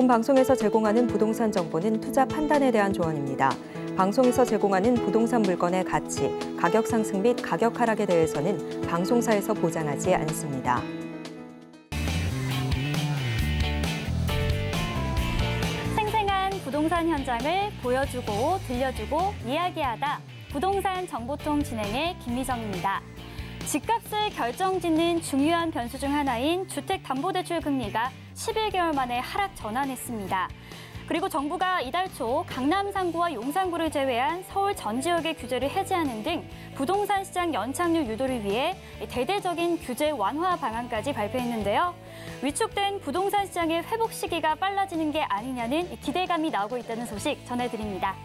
본 방송에서 제공하는 부동산 정보는 투자 판단에 대한 조언입니다. 방송에서 제공하는 부동산 물건의 가치, 가격 상승 및 가격 하락에 대해서는 방송사에서 보장하지 않습니다. 생생한 부동산 현장을 보여주고 들려주고 이야기하다 부동산 정보통 진행의 김미정입니다. 집값을 결정짓는 중요한 변수 중 하나인 주택담보대출 금리가 11개월 만에 하락 전환했습니다. 그리고 정부가 이달 초 강남 상구와 용산구를 제외한 서울 전 지역의 규제를 해제하는 등 부동산 시장 연착륙 유도를 위해 대대적인 규제 완화 방안까지 발표했는데요. 위축된 부동산 시장의 회복 시기가 빨라지는 게 아니냐는 기대감이 나오고 있다는 소식 전해드립니다.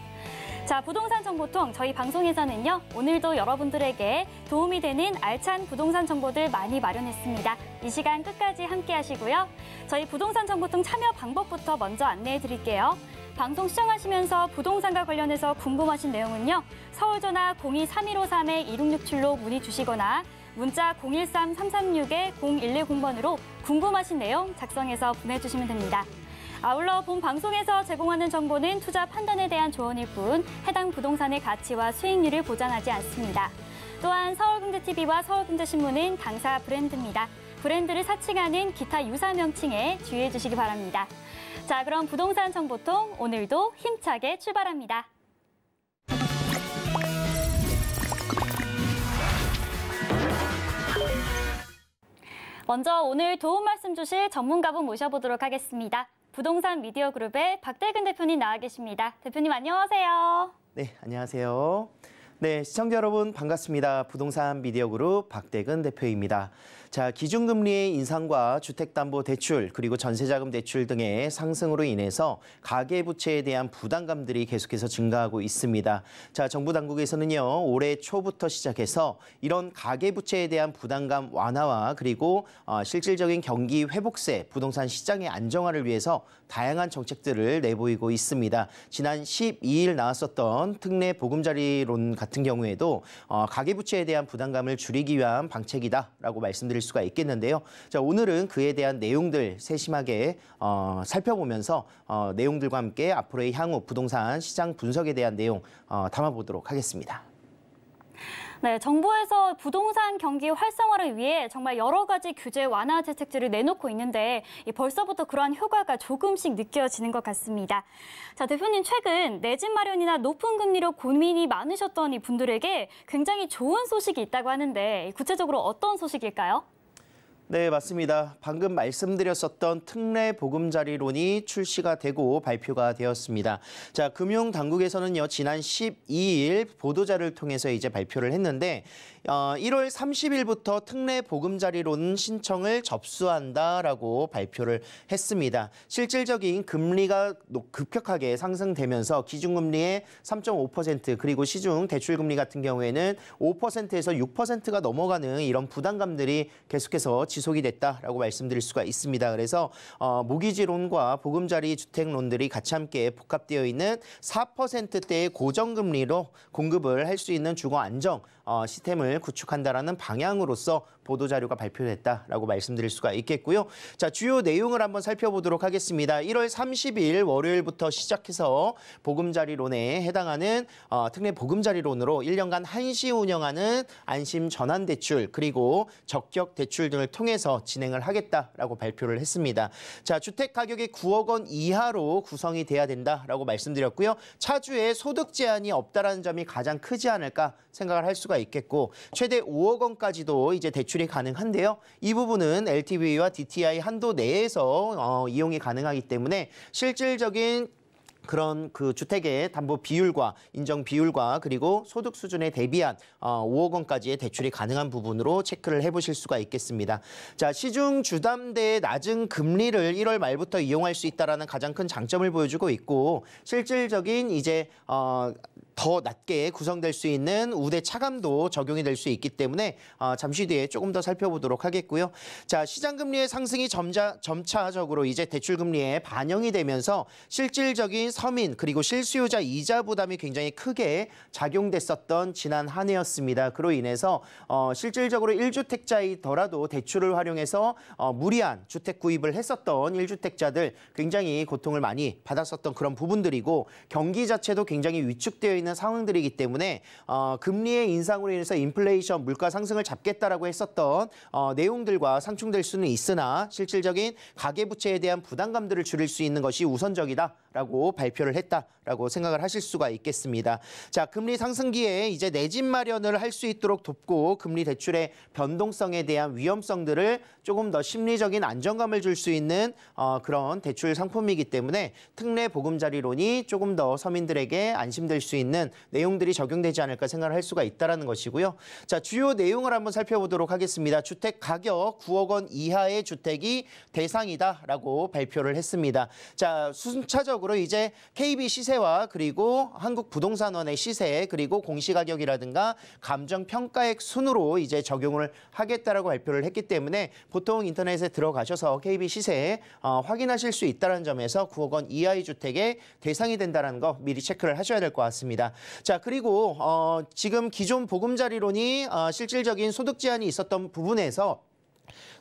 자, 부동산 정보통 저희 방송에서는요. 오늘도 여러분들에게 도움이 되는 알찬 부동산 정보들 많이 마련했습니다. 이 시간 끝까지 함께 하시고요. 저희 부동산 정보통 참여 방법부터 먼저 안내해 드릴게요. 방송 시청하시면서 부동산과 관련해서 궁금하신 내용은요. 서울 전화 023153-2667로 문의 주시거나 문자 013-336-0110번으로 궁금하신 내용 작성해서 보내주시면 됩니다. 아울러 본 방송에서 제공하는 정보는 투자 판단에 대한 조언일 뿐 해당 부동산의 가치와 수익률을 보장하지 않습니다. 또한 서울경제TV와 서울경제신문은 당사 브랜드입니다. 브랜드를 사칭하는 기타 유사 명칭에 주의해 주시기 바랍니다. 자, 그럼 부동산 정보통 오늘도 힘차게 출발합니다. 먼저 오늘 도움 말씀 주실 전문가분 모셔보도록 하겠습니다. 부동산 미디어 그룹의 박대근 대표님 나와 계십니다. 대표님 안녕하세요. 네, 안녕하세요. 네, 시청자 여러분 반갑습니다. 부동산 미디어 그룹 박대근 대표입니다. 자, 기준금리의 인상과 주택담보대출 그리고 전세자금 대출 등의 상승으로 인해서 가계부채에 대한 부담감들이 계속해서 증가하고 있습니다. 자, 정부 당국에서는요, 올해 초부터 시작해서 이런 가계부채에 대한 부담감 완화와 그리고 어, 실질적인 경기 회복세, 부동산 시장의 안정화를 위해서 다양한 정책들을 내보이고 있습니다. 지난 12일 나왔었던 특례 보금자리론 같은 경우에도 어, 가계부채에 대한 부담감을 줄이기 위한 방책이다라고 말씀드릴 수가 있겠는데요. 자, 오늘은 그에 대한 내용들 세심하게 어, 살펴보면서 어, 내용들과 함께 앞으로의 향후 부동산 시장 분석에 대한 내용 어, 담아보도록 하겠습니다. 네, 정부에서 부동산 경기 활성화를 위해 정말 여러 가지 규제 완화 대책들을 내놓고 있는데 벌써부터 그러한 효과가 조금씩 느껴지는 것 같습니다. 자, 대표님 최근 내 집 마련이나 높은 금리로 고민이 많으셨던 이 분들에게 굉장히 좋은 소식이 있다고 하는데 구체적으로 어떤 소식일까요? 네, 맞습니다. 방금 말씀드렸었던 특례 보금자리론이 출시가 되고 발표가 되었습니다. 자, 금융 당국에서는요, 지난 12일 보도자를 통해서 이제 발표를 했는데, 어, 1월 30일부터 특례 보금자리론 신청을 접수한다라고 발표를 했습니다. 실질적인 금리가 급격하게 상승되면서 기준금리의 3.5% 그리고 시중 대출금리 같은 경우에는 5%에서 6%가 넘어가는 이런 부담감들이 계속해서 지속이 됐다라고 말씀드릴 수가 있습니다. 그래서 어, 모기지론과 보금자리 주택론들이 같이 함께 복합되어 있는 4%대의 고정금리로 공급을 할 수 있는 주거 안정 어, 시스템을 구축한다라는 방향으로서 보도자료가 발표됐다라고 말씀드릴 수가 있겠고요. 자, 주요 내용을 한번 살펴보도록 하겠습니다. 1월 30일 월요일부터 시작해서 보금자리론에 해당하는 어, 특례 보금자리론으로 1년간 한시 운영하는 안심 전환 대출 그리고 적격 대출 등을 통해 서 진행을 하겠다라고 발표를 했습니다. 자, 주택 가격이 9억 원 이하로 구성이 돼야 된다라고 말씀드렸고요. 차주에 소득 제한이 없다라는 점이 가장 크지 않을까 생각을 할 수가 있겠고 최대 5억 원까지도 이제 대출이 가능한데요. 이 부분은 LTV와 DTI 한도 내에서 어, 이용이 가능하기 때문에 실질적인 그런 그 주택의 담보 비율과 인정 비율과 그리고 소득 수준에 대비한 어, 5억 원까지의 대출이 가능한 부분으로 체크를 해보실 수가 있겠습니다. 자 시중 주담대의 낮은 금리를 1월 말부터 이용할 수 있다라는 가장 큰 장점을 보여주고 있고 실질적인 이제 어, 더 낮게 구성될 수 있는 우대 차감도 적용이 될 수 있기 때문에 어, 잠시 뒤에 조금 더 살펴보도록 하겠고요. 자, 시장 금리의 상승이 점자, 점차적으로 이제 대출 금리에 반영이 되면서 실질적인 서민 그리고 실수요자 이자 부담이 굉장히 크게 작용됐었던 지난 한 해였습니다. 그로 인해서 어, 실질적으로 1주택자이더라도 대출을 활용해서 어, 무리한 주택 구입을 했었던 1주택자들 굉장히 고통을 많이 받았었던 그런 부분들이고 경기 자체도 굉장히 위축되어 있는 상황들이기 때문에 어, 금리의 인상으로 인해서 인플레이션 물가 상승을 잡겠다라고 했었던 어, 내용들과 상충될 수는 있으나 실질적인 가계 부채에 대한 부담감들을 줄일 수 있는 것이 우선적이다라고 발표를 했다라고 생각을 하실 수가 있겠습니다. 자, 금리 상승기에 이제 내 집 마련을 할 수 있도록 돕고 금리 대출의 변동성에 대한 위험성들을 조금 더 심리적인 안정감을 줄 수 있는 어, 그런 대출 상품이기 때문에 특례 보금자리론이 조금 더 서민들에게 안심될 수 있는 내용들이 적용되지 않을까 생각을 할 수가 있다라는 것이고요. 자, 주요 내용을 한번 살펴보도록 하겠습니다. 주택 가격 9억 원 이하의 주택이 대상이다라고 발표를 했습니다. 자, 순차적으로 이제 KB 시세와 그리고 한국 부동산원의 시세 그리고 공시가격이라든가 감정 평가액 순으로 이제 적용을 하겠다라고 발표를 했기 때문에 보통 인터넷에 들어가셔서 KB 시세 어, 확인하실 수 있다는 점에서 9억 원 이하의 주택의 대상이 된다는 거 미리 체크를 하셔야 될 것 같습니다. 자 그리고 어, 지금 기존 보금자리론이 어, 실질적인 소득 제한이 있었던 부분에서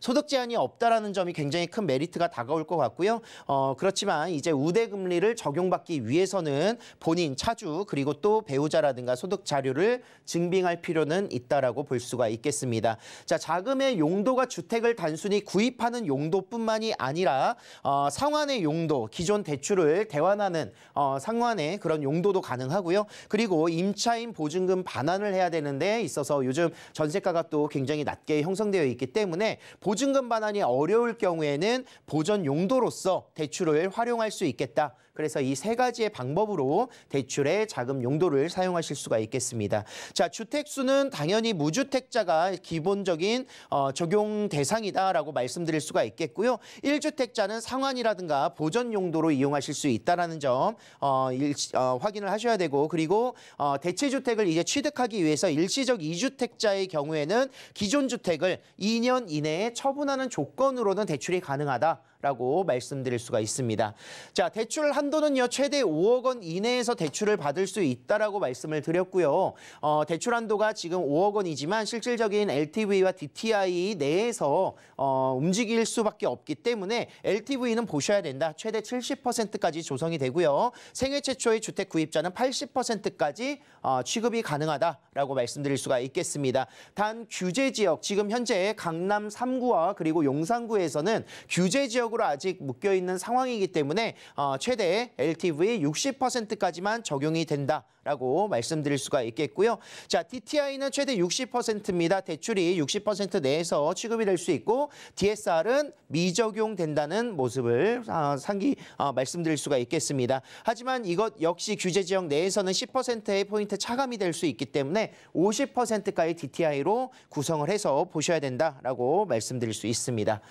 소득 제한이 없다라는 점이 굉장히 큰 메리트가 다가올 것 같고요. 어, 그렇지만 이제 우대 금리를 적용받기 위해서는 본인 차주 그리고 또 배우자라든가 소득 자료를 증빙할 필요는 있다라고 볼 수가 있겠습니다. 자, 자금의 용도가 주택을 단순히 구입하는 용도뿐만이 아니라 어, 상환의 용도, 기존 대출을 대환하는 어, 상환의 그런 용도도 가능하고요. 그리고 임차인 보증금 반환을 해야 되는데 있어서 요즘 전세가가 또 굉장히 낮게 형성되어 있기 때문에 보 증금 반환이 어려울 경우에는 보전 용도로서 대출을 활용할 수 있겠다. 그래서 이 세 가지의 방법으로 대출의 자금 용도를 사용하실 수가 있겠습니다. 자, 주택 수는 당연히 무주택자가 기본적인 어, 적용 대상이다라고 말씀드릴 수가 있겠고요. 1주택자는 상환이라든가 보전 용도로 이용하실 수 있다라는 점 어, 일, 어, 확인을 하셔야 되고 그리고 어, 대체 주택을 이제 취득하기 위해서 일시적 2주택자의 경우에는 기존 주택을 2년 이내에 처분하는 조건으로는 대출이 가능하다. 라고 말씀드릴 수가 있습니다. 자, 대출 한도는요, 최대 5억 원 이내에서 대출을 받을 수 있다라고 말씀을 드렸고요. 어, 대출 한도가 지금 5억 원이지만 실질적인 LTV와 DTI 내에서 어, 움직일 수밖에 없기 때문에 LTV는 보셔야 된다. 최대 70%까지 조성이 되고요. 생애 최초의 주택 구입자는 80%까지 어, 취급이 가능하다라고 말씀드릴 수가 있겠습니다. 단 규제 지역, 지금 현재 강남 3구와 그리고 용산구에서는 규제 지역으로 법적으로 아직 묶여 있는 상황이기 때문에 어, 최대 LTV 60%까지만 적용이 된다라고 말씀드릴 수가 있겠고요. 자, DTI는 최대 60%입니다. 대출이 60% 내에서 취급이 될 수 있고 DSR은 미적용된다는 모습을 어, 상기 어, 말씀드릴 수가 있겠습니다. 하지만 이것 역시 규제 지역 내에서는 10%의 포인트 차감이 될 수 있기 때문에 50%까지 DTI로 구성을 해서 보셔야 된다라고 말씀드릴 수 있습니다.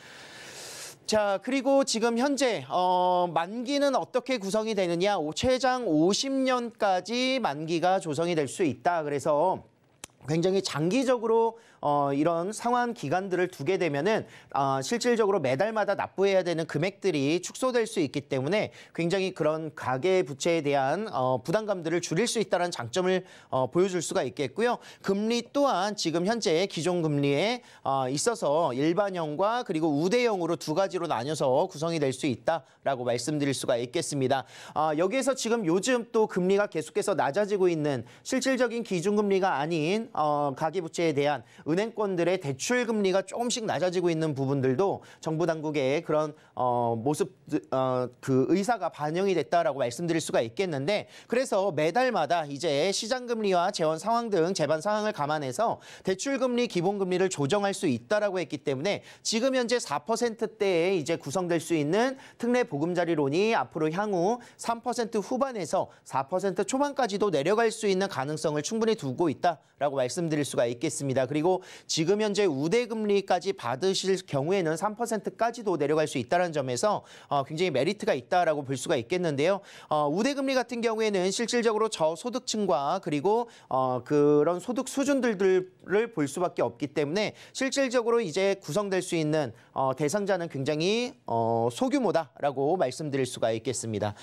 자, 그리고 지금 현재 어, 만기는 어떻게 구성이 되느냐? 최장 50년까지 만기가 조성이 될 수 있다. 그래서 굉장히 장기적으로 어, 이런 상환 기간들을 두게 되면은 어, 실질적으로 매달마다 납부해야 되는 금액들이 축소될 수 있기 때문에 굉장히 그런 가계 부채에 대한 어, 부담감들을 줄일 수 있다는 장점을 어, 보여줄 수가 있겠고요. 금리 또한 지금 현재 기존 금리에 어, 있어서 일반형과 그리고 우대형으로 두 가지로 나뉘어서 구성이 될 수 있다라고 말씀드릴 수가 있겠습니다. 어, 여기에서 지금 요즘 또 금리가 계속해서 낮아지고 있는 실질적인 기준금리가 아닌 어, 가계부채에 대한 은행권들의 대출 금리가 조금씩 낮아지고 있는 부분들도 정부 당국의 그런 어, 모습 어, 그 의사가 반영이 됐다라고 말씀드릴 수가 있겠는데 그래서 매달마다 이제 시장 금리와 재원 상황 등 재반 상황을 감안해서 대출 금리 기본 금리를 조정할 수 있다라고 했기 때문에 지금 현재 4%대에 이제 구성될 수 있는 특례 보금자리론이 앞으로 향후 3% 후반에서 4% 초반까지도 내려갈 수 있는 가능성을 충분히 두고 있다라고 말씀드릴 수가 있겠습니다. 그리고 지금 현재 우대 금리까지 받으실 경우에는 3%까지도 내려갈 수 있다는 점에서 어, 굉장히 메리트가 있다라고 볼 수가 있겠는데요. 어, 우대 금리 같은 경우에는 실질적으로 저소득층과 그리고 어, 그런 소득 수준들을 볼 수밖에 없기 때문에 실질적으로 이제 구성될 수 있는 어, 대상자는 굉장히 어, 소규모다라고 말씀드릴 수가 있겠습니다.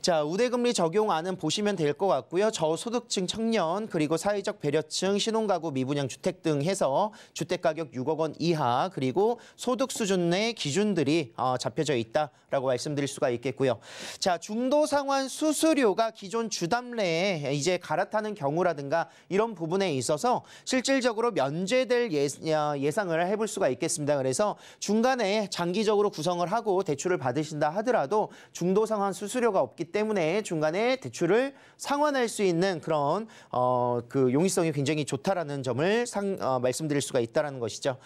자, 우대금리 적용안은 보시면 될 것 같고요. 저소득층 청년 그리고 사회적 배려층 신혼가구 미분양 주택 등 해서 주택 가격 6억 원 이하 그리고 소득 수준의 기준들이 어, 잡혀져 있다라고 말씀드릴 수가 있겠고요. 자, 중도 상환 수수료가 기존 주담래에 이제 갈아타는 경우라든가 이런 부분에 있어서 실질적으로 면제될 예, 예상을 해볼 수가 있겠습니다. 그래서 중간에 장기적으로 구성을 하고 대출을 받으신다 하더라도 중도 상환 수수료가 없기 때문에 중간에 대출을 상환할 수 있는 그런 어, 그 용이성이 굉장히 좋다라는 점을 상, 어, 말씀드릴 수가 있다라는 것이죠.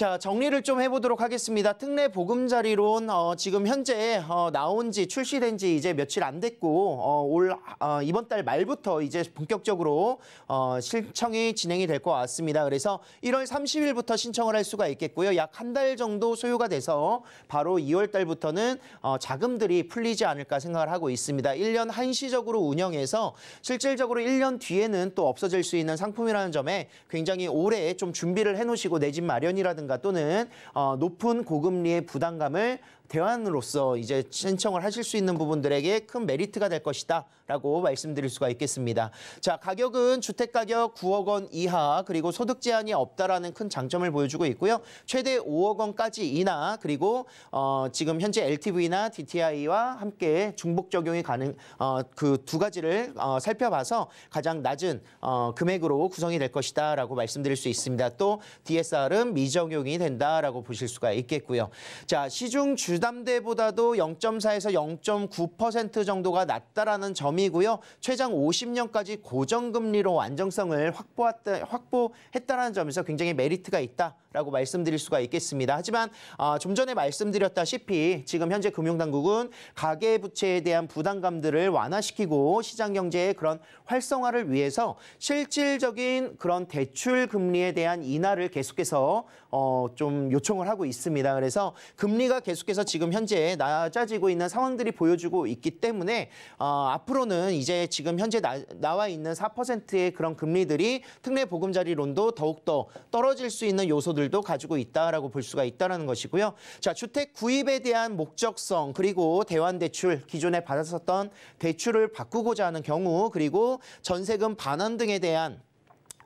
자, 정리를 좀 해보도록 하겠습니다. 특례 보금자리론 어, 지금 현재 어, 나온 지 출시된 지 이제 며칠 안 됐고 어, 올 어, 이번 달 말부터 이제 본격적으로 어, 신청이 진행이 될 것 같습니다. 그래서 1월 30일부터 신청을 할 수가 있겠고요. 약 한 달 정도 소요가 돼서 바로 2월 달부터는 어, 자금들이 풀리지 않을까 생각을 하고 있습니다. 1년 한시적으로 운영해서 실질적으로 1년 뒤에는 또 없어질 수 있는 상품이라는 점에 굉장히 오래 좀 준비를 해놓으시고 내 집 마련이라든가 또는 어, 높은 고금리의 부담감을 대안으로서 이제 신청을 하실 수 있는 부분들에게 큰 메리트가 될 것이다 라고 말씀드릴 수가 있겠습니다. 자, 가격은 주택 가격 9억 원 이하 그리고 소득 제한이 없다라는 큰 장점을 보여주고 있고요. 최대 5억 원까지 인하 그리고 어, 지금 현재 LTV나 DTI와 함께 중복 적용이 가능 어, 그 두 가지를 어, 살펴봐서 가장 낮은 어, 금액으로 구성이 될 것이다 라고 말씀드릴 수 있습니다. 또 DSR은 미적용이 된다라고 보실 수가 있겠고요. 자, 시중 주 주담대보다도 0.4에서 0.9% 정도가 낮다라는 점이고요. 최장 50년까지 고정금리로 안정성을 확보했다, 확보했다는 점에서 굉장히 메리트가 있다. 라고 말씀드릴 수가 있겠습니다. 하지만 어, 좀 전에 말씀드렸다시피 지금 현재 금융당국은 가계부채에 대한 부담감들을 완화시키고 시장 경제의 그런 활성화를 위해서 실질적인 그런 대출 금리에 대한 인하를 계속해서 어, 좀 요청을 하고 있습니다. 그래서 금리가 계속해서 지금 현재 낮아지고 있는 상황들이 보여주고 있기 때문에 어, 앞으로는 이제 지금 현재 나, 나와 있는 4%의 그런 금리들이 특례 보금자리론도 더욱더 떨어질 수 있는 요소들 요소들도 가지고 있다라고 볼 수가 있다는 것이고요. 자, 주택 구입에 대한 목적성 그리고 대환 대출 기존에 받았었던 대출을 바꾸고자 하는 경우 그리고 전세금 반환 등에 대한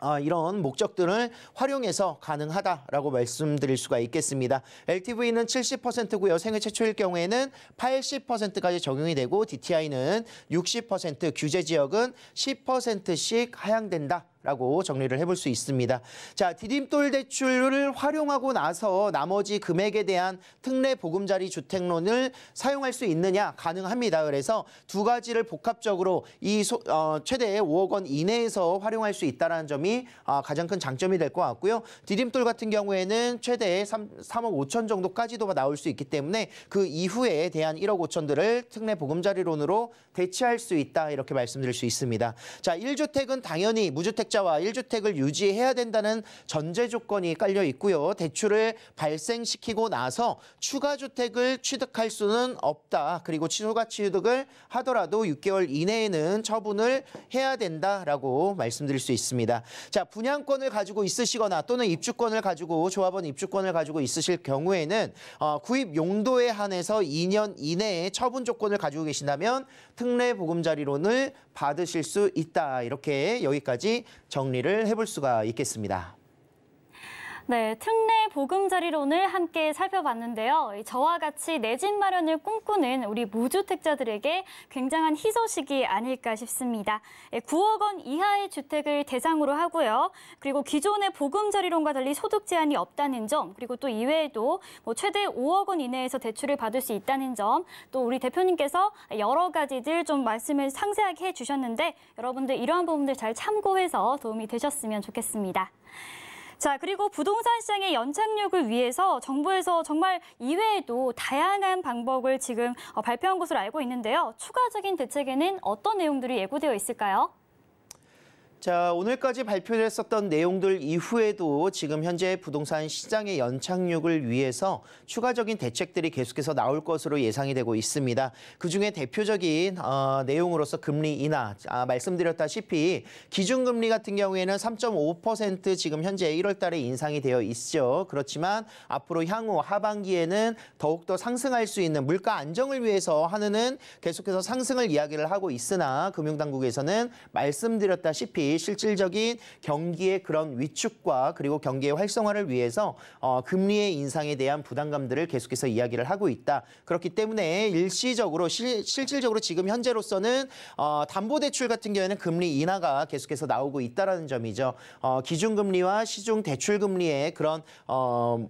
어, 이런 목적들을 활용해서 가능하다라고 말씀드릴 수가 있겠습니다. LTV는 70%고요. 생애 최초일 경우에는 80%까지 적용이 되고 DTI는 60%, 규제 지역은 10%씩 하향된다. 라고 정리를 해볼 수 있습니다. 자, 디딤돌 대출을 활용하고 나서 나머지 금액에 대한 특례 보금자리 주택론을 사용할 수 있느냐 가능합니다. 그래서 두 가지를 복합적으로 이 소, 어, 최대 5억 원 이내에서 활용할 수 있다는 점이 어, 가장 큰 장점이 될 것 같고요. 디딤돌 같은 경우에는 최대 3, 3억 5천 정도까지도 나올 수 있기 때문에 그 이후에 대한 1억 5천들을 특례 보금자리론으로 대체할 수 있다 이렇게 말씀드릴 수 있습니다. 자, 1주택은 당연히 무주택 사업자와 1주택을 유지해야 된다는 전제 조건이 깔려 있고요. 대출을 발생시키고 나서 추가 주택을 취득할 수는 없다. 그리고 추가 취득을 하더라도 6개월 이내에는 처분을 해야 된다라고 말씀드릴 수 있습니다. 자, 분양권을 가지고 있으시거나 또는 입주권을 가지고 조합원 입주권을 가지고 있으실 경우에는 어, 구입 용도에 한해서 2년 이내에 처분 조건을 가지고 계신다면 특례 보금자리론을 받으실 수 있다. 이렇게 여기까지 정리를 해볼 수가 있겠습니다. 네, 특례 보금자리론을 함께 살펴봤는데요. 저와 같이 내 집 마련을 꿈꾸는 우리 무주택자들에게 굉장한 희소식이 아닐까 싶습니다. 9억 원 이하의 주택을 대상으로 하고요. 그리고 기존의 보금자리론과 달리 소득 제한이 없다는 점, 그리고 또 이외에도 뭐 최대 5억 원 이내에서 대출을 받을 수 있다는 점, 또 우리 대표님께서 여러 가지들 좀 말씀을 상세하게 해주셨는데 여러분들 이러한 부분들 잘 참고해서 도움이 되셨으면 좋겠습니다. 자, 그리고 부동산 시장의 연착륙을 위해서 정부에서 정말 이외에도 다양한 방법을 지금 어, 발표한 것으로 알고 있는데요. 추가적인 대책에는 어떤 내용들이 예고되어 있을까요? 자, 오늘까지 발표됐었던 내용들 이후에도 지금 현재 부동산 시장의 연착륙을 위해서 추가적인 대책들이 계속해서 나올 것으로 예상이 되고 있습니다. 그중에 대표적인 어, 내용으로서 금리 인하, 아, 말씀드렸다시피 기준금리 같은 경우에는 3.5% 지금 현재 1월 달에 인상이 되어 있죠. 그렇지만 앞으로 향후 하반기에는 더욱더 상승할 수 있는 물가 안정을 위해서 하는은 계속해서 상승을 이야기를 하고 있으나 금융당국에서는 말씀드렸다시피 실질적인 경기의 그런 위축과 그리고 경기의 활성화를 위해서 어, 금리의 인상에 대한 부담감들을 계속해서 이야기를 하고 있다. 그렇기 때문에 일시적으로 실, 실질적으로 지금 현재로서는 어, 담보대출 같은 경우에는 금리 인하가 계속해서 나오고 있다라는 점이죠. 어, 기준금리와 시중 대출금리의 그런 어,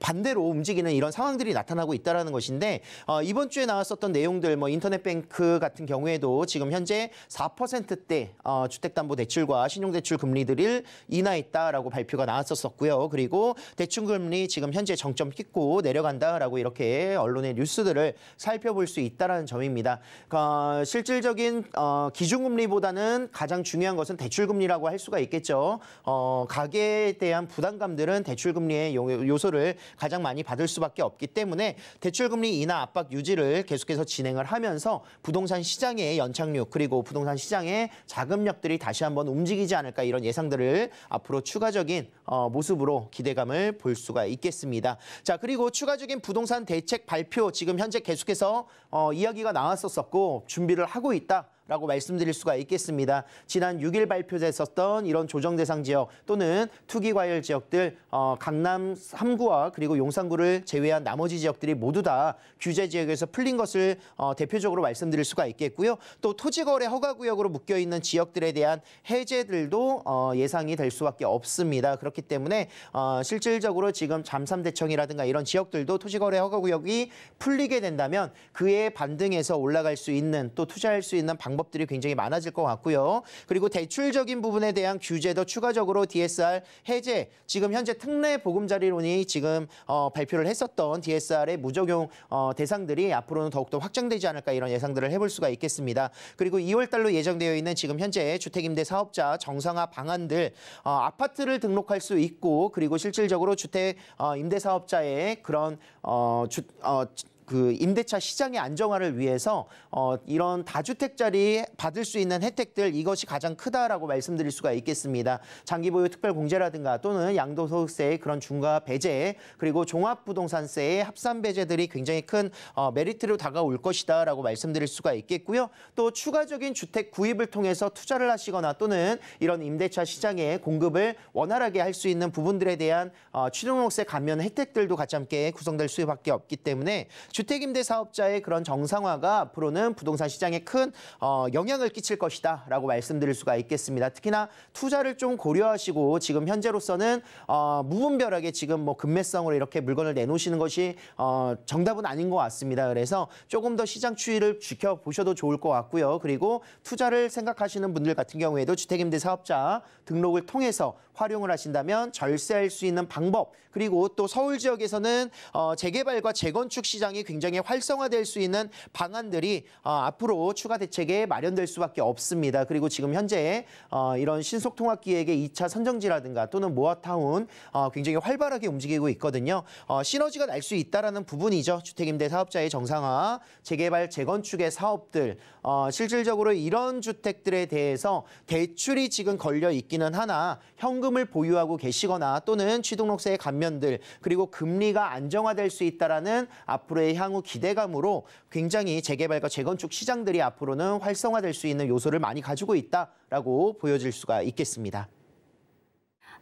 반대로 움직이는 이런 상황들이 나타나고 있다는 것인데 어, 이번 주에 나왔었던 내용들 뭐 인터넷뱅크 같은 경우에도 지금 현재 4%대 어, 주택담보대출과 신용대출 금리들을 인하했다라고 발표가 나왔었고요. 그리고 대출금리 지금 현재 정점 찍고 내려간다라고 이렇게 언론의 뉴스들을 살펴볼 수 있다는 점입니다. 어, 실질적인 어, 기준금리보다는 가장 중요한 것은 대출금리라고 할 수가 있겠죠. 어, 가계에 대한 부담감들은 대출금리의 요소를 가장 많이 받을 수밖에 없기 때문에 대출금리 인하 압박 유지를 계속해서 진행을 하면서 부동산 시장의 연착륙 그리고 부동산 시장의 자금력들이 다시 한번 움직이지 않을까 이런 예상들을 앞으로 추가적인 어, 모습으로 기대감을 볼 수가 있겠습니다. 자 그리고 추가적인 부동산 대책 발표 지금 현재 계속해서 어, 이야기가 나왔었었고 준비를 하고 있다. 라고 말씀드릴 수가 있겠습니다. 지난 6일 발표됐었던 이런 조정 대상 지역 또는 투기 과열 지역들 어, 강남 3구와 그리고 용산구를 제외한 나머지 지역들이 모두 다 규제 지역에서 풀린 것을 어, 대표적으로 말씀드릴 수가 있겠고요. 또 토지 거래 허가 구역으로 묶여 있는 지역들에 대한 해제들도 어, 예상이 될 수밖에 없습니다. 그렇기 때문에 어, 실질적으로 지금 잠삼대청이라든가 이런 지역들도 토지 거래 허가 구역이 풀리게 된다면 그에 반등해서 올라갈 수 있는 또 투자할 수 있는 방법 방법들이 굉장히 많아질 것 같고요. 그리고 대출적인 부분에 대한 규제도 추가적으로 DSR 해제, 지금 현재 특례 보금자리론이 지금 어, 발표를 했었던 DSR의 무적용 어, 대상들이 앞으로는 더욱더 확장되지 않을까 이런 예상들을 해볼 수가 있겠습니다. 그리고 2월 달로 예정되어 있는 지금 현재 주택임대 사업자 정상화 방안들 어, 아파트를 등록할 수 있고 그리고 실질적으로 주택 어, 임대 사업자의 그런 어, 주, 어, 그 임대차 시장의 안정화를 위해서 어, 이런 다주택자리 받을 수 있는 혜택들 이것이 가장 크다라고 말씀드릴 수가 있겠습니다. 장기 보유 특별 공제라든가 또는 양도소득세의 그런 중과 배제 그리고 종합부동산세의 합산 배제들이 굉장히 큰 어, 메리트로 다가올 것이다라고 말씀드릴 수가 있겠고요. 또 추가적인 주택 구입을 통해서 투자를 하시거나 또는 이런 임대차 시장의 공급을 원활하게 할 수 있는 부분들에 대한 어, 취등록세 감면 혜택들도 같이 함께 구성될 수밖에 없기 때문에 주택임대 사업자의 그런 정상화가 앞으로는 부동산 시장에 큰 어, 영향을 끼칠 것이다 라고 말씀드릴 수가 있겠습니다. 특히나 투자를 좀 고려하시고 지금 현재로서는 어, 무분별하게 지금 뭐 금매성으로 이렇게 물건을 내놓으시는 것이 어, 정답은 아닌 것 같습니다. 그래서 조금 더 시장 추이를 지켜보셔도 좋을 것 같고요. 그리고 투자를 생각하시는 분들 같은 경우에도 주택임대 사업자 등록을 통해서 활용을 하신다면 절세할 수 있는 방법 그리고 또 서울 지역에서는 어, 재개발과 재건축 시장이 굉장히 활성화될 수 있는 방안들이 어, 앞으로 추가 대책에 마련될 수밖에 없습니다. 그리고 지금 현재 어, 이런 신속 통합 기획의 2차 선정지라든가 또는 모아타운 어, 굉장히 활발하게 움직이고 있거든요. 어, 시너지가 날 수 있다라는 부분이죠. 주택임대 사업자의 정상화, 재개발, 재건축의 사업들 어, 실질적으로 이런 주택들에 대해서 대출이 지금 걸려 있기는 하나 현금을 보유하고 계시거나 또는 취등록세 감면들 그리고 금리가 안정화될 수 있다라는 앞으로의 향후 기대감으로 굉장히 재개발과 재건축 시장들이 앞으로는 활성화될 수 있는 요소를 많이 가지고 있다라고 보여질 수가 있겠습니다.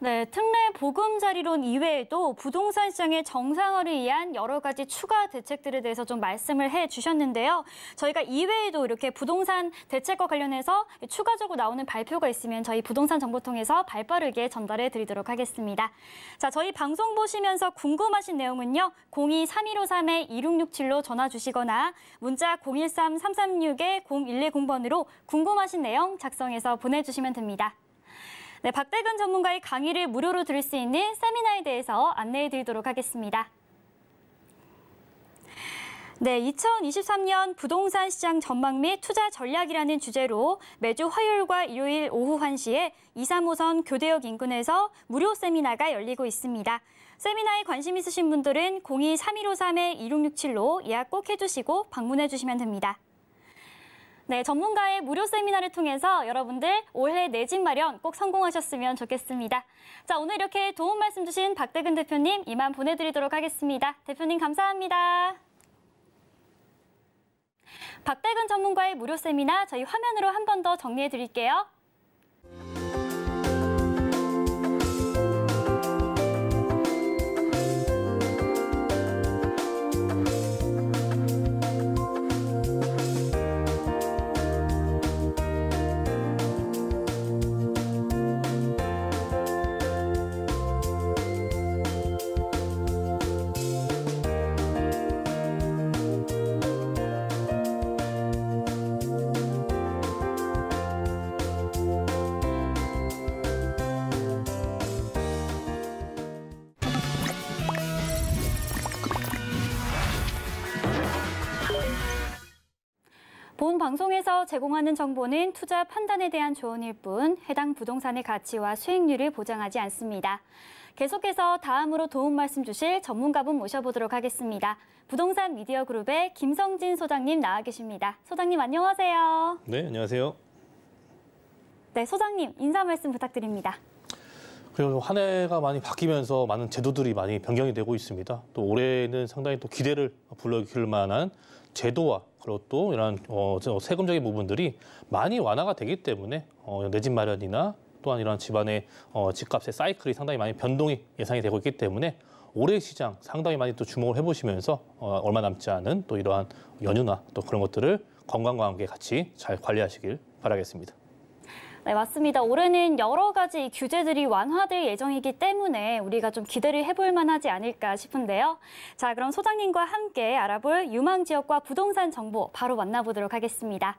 네, 특례 보금자리론 이외에도 부동산 시장의 정상화를 위한 여러 가지 추가 대책들에 대해서 좀 말씀을 해 주셨는데요. 저희가 이외에도 이렇게 부동산 대책과 관련해서 추가적으로 나오는 발표가 있으면 저희 부동산 정보통해서 발빠르게 전달해 드리도록 하겠습니다. 자, 저희 방송 보시면서 궁금하신 내용은요. 02-3153-2667로 전화 주시거나 문자 013-336-0110번으로 궁금하신 내용 작성해서 보내주시면 됩니다. 네, 박대근 전문가의 강의를 무료로 들을 수 있는 세미나에 대해서 안내해 드리도록 하겠습니다. 네, 2023년 부동산 시장 전망 및 투자 전략이라는 주제로 매주 화요일과 일요일 오후 1시에 2, 3호선 교대역 인근에서 무료 세미나가 열리고 있습니다. 세미나에 관심 있으신 분들은 02-3153-2667로 예약 꼭 해주시고 방문해 주시면 됩니다. 네, 전문가의 무료 세미나를 통해서 여러분들 올해 내 집 마련 꼭 성공하셨으면 좋겠습니다. 자, 오늘 이렇게 도움 말씀 주신 박대근 대표님 이만 보내드리도록 하겠습니다. 대표님 감사합니다. 박대근 전문가의 무료 세미나 저희 화면으로 한 번 더 정리해 드릴게요. 방송에서 제공하는 정보는 투자 판단에 대한 조언일 뿐 해당 부동산의 가치와 수익률을 보장하지 않습니다. 계속해서 다음으로 도움 말씀 주실 전문가분 모셔보도록 하겠습니다. 부동산 미디어 그룹의 김성진 소장님 나와 계십니다. 소장님 안녕하세요. 네, 안녕하세요. 네, 소장님 인사 말씀 부탁드립니다. 그리고 한 해가 많이 바뀌면서 많은 제도들이 많이 변경이 되고 있습니다. 또 올해는 상당히 또 기대를 불러일으킬 만한 제도와 그리고 또 이런 어, 저 세금적인 부분들이 많이 완화가 되기 때문에 어, 내 집 마련이나 또한 이런 집안의 어, 집값의 사이클이 상당히 많이 변동이 예상이 되고 있기 때문에 올해 시장 상당히 많이 또 주목을 해보시면서 어, 얼마 남지 않은 또 이러한 연휴나 또 그런 것들을 건강과 함께 같이 잘 관리하시길 바라겠습니다. 네, 맞습니다. 올해는 여러 가지 규제들이 완화될 예정이기 때문에 우리가 좀 기대를 해볼 만하지 않을까 싶은데요. 자, 그럼 소장님과 함께 알아볼 유망 지역과 부동산 정보 바로 만나보도록 하겠습니다.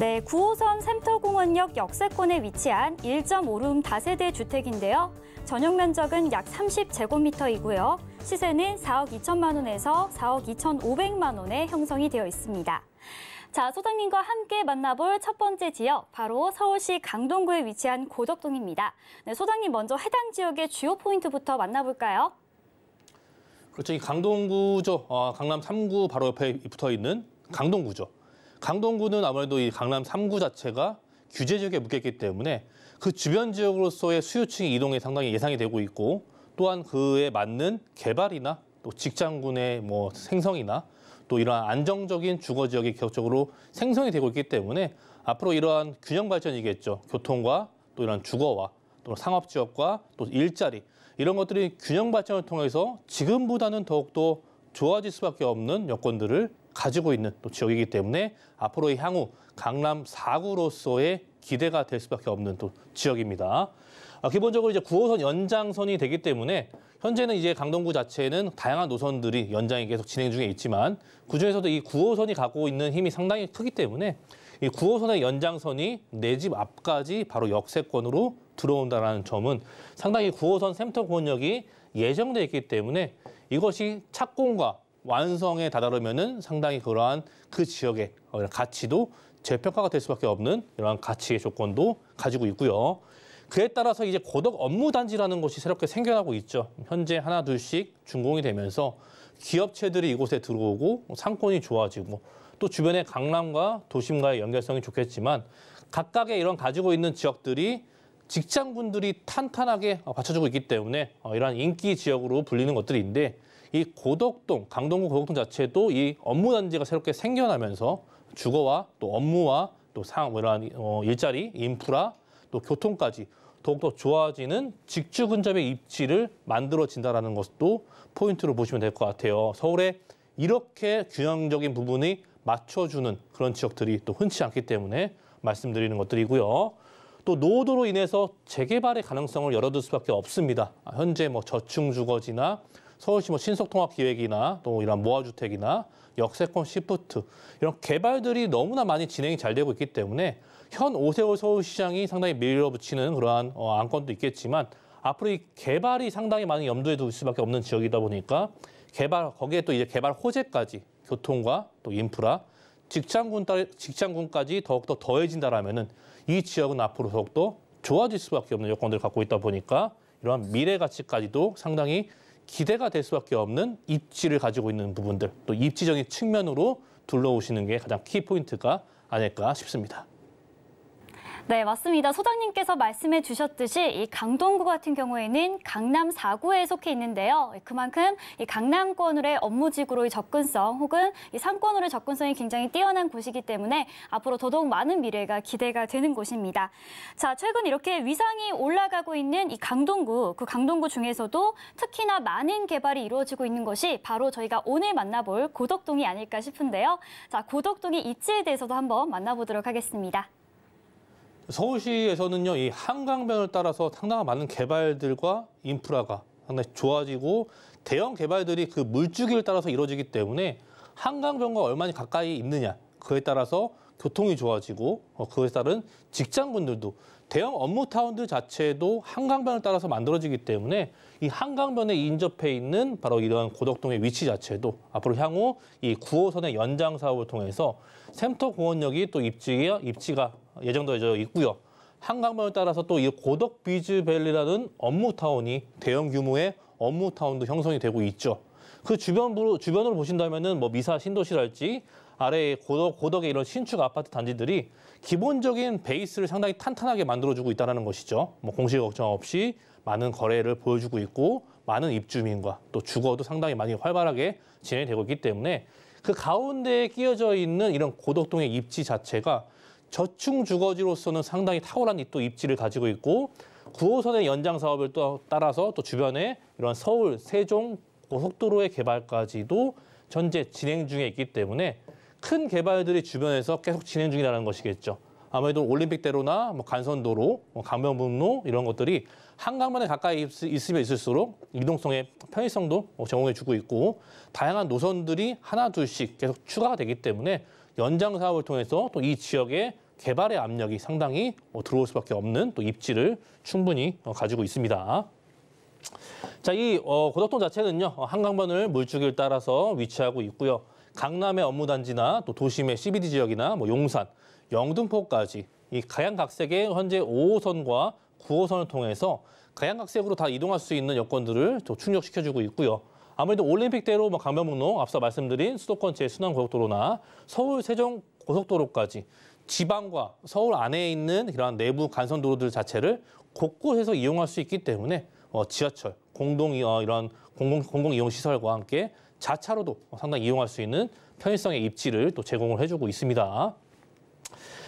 네, 9호선 샘터공원역 역세권에 위치한 1.5룸 다세대 주택인데요. 전용 면적은 약 30제곱미터이고요. 시세는 4억 2천만 원에서 4억 2천5백만 원에 형성이 되어 있습니다. 자, 소장님과 함께 만나볼 첫 번째 지역, 바로 서울시 강동구에 위치한 고덕동입니다. 네, 소장님 먼저 해당 지역의 주요 포인트부터 만나볼까요? 그렇죠. 이 강동구죠. 어, 강남 3구 바로 옆에 붙어 있는 강동구죠. 강동구는 아무래도 이 강남 3구 자체가 규제 지역에 묶였기 때문에 그 주변 지역으로서의 수요층 이동이 상당히 예상이 되고 있고 또한 그에 맞는 개발이나 또 직장군의 뭐 생성이나 또 이러한 안정적인 주거 지역이 계속적으로 생성이 되고 있기 때문에 앞으로 이러한 균형 발전이겠죠. 교통과 또 이런 주거와 또 상업 지역과 또 일자리 이런 것들이 균형 발전을 통해서 지금보다는 더욱더 좋아질 수밖에 없는 여건들을 가지고 있는 또 지역이기 때문에 앞으로의 향후 강남 4구로서의 기대가 될 수밖에 없는 또 지역입니다. 아, 기본적으로 이제 9호선 연장선이 되기 때문에 현재는 이제 강동구 자체는 다양한 노선들이 연장이 계속 진행 중에 있지만 그중에서도 이 9호선이 갖고 있는 힘이 상당히 크기 때문에 이 9호선의 연장선이 내 집 앞까지 바로 역세권으로 들어온다는 점은 상당히 9호선 샘터공원역이 예정돼 있기 때문에 이것이 착공과 완성에 다다르면은 상당히 그러한 그 지역의 가치도 재평가가 될 수밖에 없는 이러한 가치의 조건도 가지고 있고요. 그에 따라서 이제 고덕 업무 단지라는 곳이 새롭게 생겨나고 있죠. 현재 하나 둘씩 준공이 되면서 기업체들이 이곳에 들어오고 상권이 좋아지고 또 주변의 강남과 도심과의 연결성이 좋겠지만 각각의 이런 가지고 있는 지역들이 직장군들이 탄탄하게 받쳐주고 있기 때문에 어, 이러한 인기 지역으로 불리는 것들인데 이 고덕동, 강동구 고덕동 자체도 이 업무 단지가 새롭게 생겨나면서 주거와 또 업무와 또 상, 이러한 어, 일자리, 인프라, 또 교통까지 더욱더 좋아지는 직주 근접의 입지를 만들어진다는 것도 포인트로 보시면 될 것 같아요. 서울에 이렇게 균형적인 부분이 맞춰주는 그런 지역들이 또 흔치 않기 때문에 말씀드리는 것들이고요. 또 노후도로 인해서 재개발의 가능성을 열어둘 수밖에 없습니다. 현재 뭐 저층 주거지나 서울시 뭐 신속통합 기획이나 또 이런 모아주택이나 역세권 시프트 이런 개발들이 너무나 많이 진행이 잘 되고 있기 때문에 현 오세훈 서울시장이 상당히 밀어붙이는 그러한 어, 안건도 있겠지만 앞으로 이 개발이 상당히 많이 염두에 둘 수밖에 없는 지역이다 보니까 개발 거기에 또 이제 개발 호재까지 교통과 또 인프라, 직장군 따- 직장군까지 더욱더 더해진다라면은 이 지역은 앞으로 더욱더 좋아질 수밖에 없는 요건들을 갖고 있다 보니까 이러한 미래 가치까지도 상당히 기대가 될 수밖에 없는 입지를 가지고 있는 부분들 또 입지적인 측면으로 둘러오시는 게 가장 키 포인트가 아닐까 싶습니다. 네, 맞습니다. 소장님께서 말씀해 주셨듯이 이 강동구 같은 경우에는 강남 4구에 속해 있는데요. 그만큼 이 강남권으로의 업무지구로의 접근성 혹은 이 상권으로의 접근성이 굉장히 뛰어난 곳이기 때문에 앞으로 더더욱 많은 미래가 기대가 되는 곳입니다. 자, 최근 이렇게 위상이 올라가고 있는 이 강동구, 그 강동구 중에서도 특히나 많은 개발이 이루어지고 있는 것이 바로 저희가 오늘 만나볼 고덕동이 아닐까 싶은데요. 자, 고덕동의 입지에 대해서도 한번 만나보도록 하겠습니다. 서울시에서는요, 이 한강변을 따라서 상당한 많은 개발들과 인프라가 상당히 좋아지고 대형 개발들이 그 물주기를 따라서 이루어지기 때문에 한강변과 얼마나 가까이 있느냐 그에 따라서 교통이 좋아지고 어, 그에 따른 직장군들도 대형 업무타운들 자체도 한강변을 따라서 만들어지기 때문에 이 한강변에 인접해 있는 바로 이러한 고덕동의 위치 자체도 앞으로 향후 이 9호선의 연장 사업을 통해서 샘터 공원역이 또 입지가, 입지가 예정되어 있고요. 한강변을 따라서 또 이 고덕 비즈밸리라는 업무타운이 대형 규모의 업무타운도 형성이 되고 있죠. 그 주변으로, 주변으로 보신다면은 뭐 미사 신도시랄지 아래에 고덕, 고덕의 이런 신축 아파트 단지들이 기본적인 베이스를 상당히 탄탄하게 만들어주고 있다는 것이죠. 뭐 공실 걱정 없이 많은 거래를 보여주고 있고 많은 입주민과 또 주거도 상당히 많이 활발하게 진행되고 있기 때문에 그 가운데에 끼어져 있는 이런 고덕동의 입지 자체가 저층 주거지로서는 상당히 탁월한 또 입지를 가지고 있고 9호선의 연장 사업을 또 따라서 또 주변에 이런 서울, 세종 고속도로의 개발까지도 현재 진행 중에 있기 때문에 큰 개발들이 주변에서 계속 진행 중이라는 것이겠죠. 아무래도 올림픽대로나 뭐 간선도로, 뭐 강변북로 이런 것들이 한강변에 가까이 있- 있으면 있을수록 이동성의 편의성도 뭐 제공해주고 있고 다양한 노선들이 하나 둘씩 계속 추가가 되기 때문에 연장 사업을 통해서 또 이 지역의 개발의 압력이 상당히 어, 들어올 수밖에 없는 또 입지를 충분히 어, 가지고 있습니다. 자, 이 어, 고덕동 자체는요 어, 한강변을 물주기를 따라서 위치하고 있고요. 강남의 업무단지나 또 도심의 CBD 지역이나 뭐 용산, 영등포까지 이 가양각색의 현재 5호선과 9호선을 통해서 가양각색으로 다 이동할 수 있는 여건들을 또 충족시켜주고 있고요. 아무래도 올림픽대로 뭐 강변북로 앞서 말씀드린 수도권 제순환고속도로나 서울 세종 고속도로까지 지방과 서울 안에 있는 이러한 내부 간선도로들 자체를 곳곳에서 이용할 수 있기 때문에 어, 지하철, 공동 이- 어, 이런 공공 공공 이용 시설과 함께 자차로도 상당히 이용할 수 있는 편의성의 입지를 또 제공을 해주고 있습니다.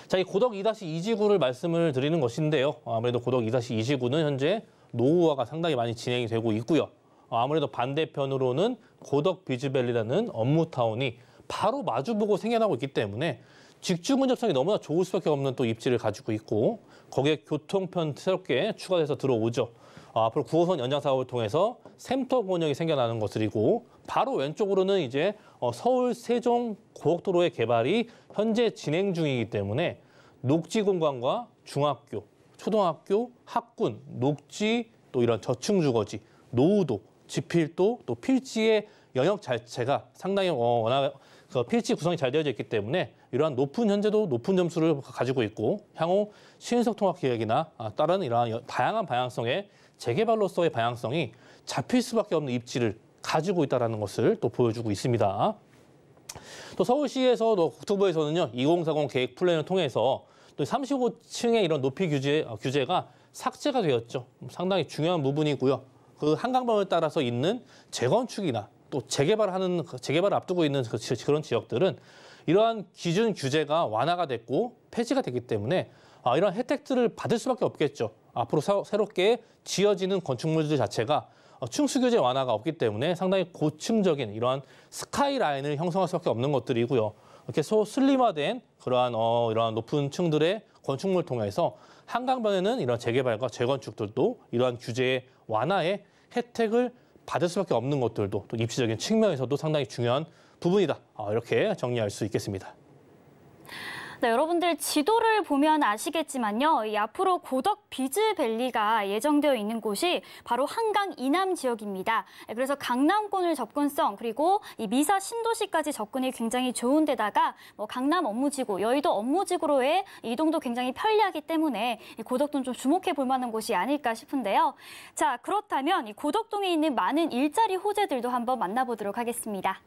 자, 이 고덕 2-2지구를 말씀을 드리는 것인데요. 어, 아무래도 고덕 2-2지구는 현재 노후화가 상당히 많이 진행이 되고 있고요. 어, 아무래도 반대편으로는 고덕 비즈밸리라는 업무타운이 바로 마주보고 생겨나고 있기 때문에 직주 근접성이 너무나 좋을 수밖에 없는 또 입지를 가지고 있고 거기에 교통편 새롭게 추가돼서 들어오죠. 어, 앞으로 9호선 연장 사업을 통해서 샘터 권역이 생겨나는 것들이고 바로 왼쪽으로는 이제 어, 서울 세종 고속도로의 개발이 현재 진행 중이기 때문에 녹지 공간과 중학교, 초등학교, 학군, 녹지 또 이런 저층 주거지, 노후도, 지필도 또 필지의 영역 자체가 상당히 어, 워낙 그 필지 구성이 잘 되어져 있기 때문에 이러한 높은 현재도 높은 점수를 가지고 있고 향후 신석 통합 계획이나 아, 다른 이러한 여- 다양한 방향성의 재개발로서의 방향성이 잡힐 수밖에 없는 입지를 가지고 있다는 것을 또 보여주고 있습니다. 또 서울시에서도 국토부에서는요 2040 계획 플랜을 통해서 또 35층의 이런 높이 규제 어, 규제가 삭제가 되었죠. 상당히 중요한 부분이고요. 그 한강변을 따라서 있는 재건축이나 또 재개발하는 그 재개발을 앞두고 있는 그 지- 그런 지역들은 이러한 기준 규제가 완화가 됐고 폐지가 됐기 때문에 아, 이런 혜택들을 받을 수밖에 없겠죠. 앞으로 사- 새롭게 지어지는 건축물들 자체가 어, 층수 규제 완화가 없기 때문에 상당히 고층적인 이러한 스카이라인을 형성할 수밖에 없는 것들이고요. 이렇게 소 슬림화된 그러한 어, 이러한 높은 층들의 건축물을 통해서 한강변에는 이런 재개발과 재건축들도 이러한 규제의 완화에 혜택을 받을 수밖에 없는 것들도 또 입시적인 측면에서도 상당히 중요한 부분이다. 아, 이렇게 정리할 수 있겠습니다. 네, 여러분들 지도를 보면 아시겠지만요. 이 앞으로 고덕 비즈밸리가 예정되어 있는 곳이 바로 한강 이남 지역입니다. 네, 그래서 강남권을 접근성 그리고 이 미사 신도시까지 접근이 굉장히 좋은 데다가 뭐 강남 업무지구, 여의도 업무지구로의 이동도 굉장히 편리하기 때문에 이 고덕동 좀 주목해 볼 만한 곳이 아닐까 싶은데요. 자, 그렇다면 이 고덕동에 있는 많은 일자리 호재들도 한번 만나보도록 하겠습니다.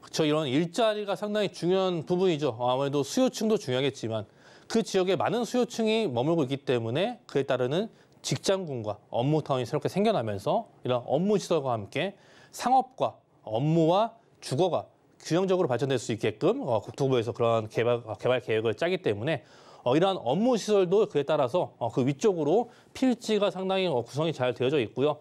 그렇죠. 이런 일자리가 상당히 중요한 부분이죠. 아무래도 수요층도 중요하겠지만 그 지역에 많은 수요층이 머물고 있기 때문에 그에 따르는 직장군과 업무타운이 새롭게 생겨나면서 이런 업무시설과 함께 상업과 업무와 주거가 균형적으로 발전될 수 있게끔 어, 국토부에서 그런 개발, 개발 계획을 짜기 때문에 어, 이러한 업무 시설도 그에 따라서 어, 그 위쪽으로 필지가 상당히 어, 구성이 잘 되어져 있고요.